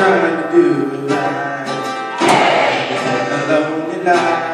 trying to do right. Hey! A lonely life.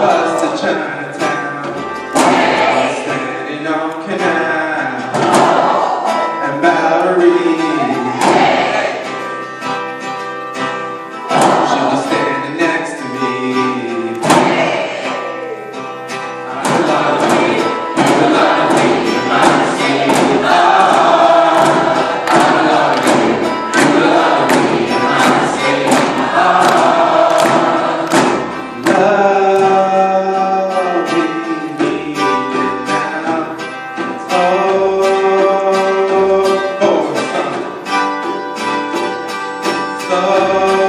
bus to Chinatown. Standing on Canal. Oh.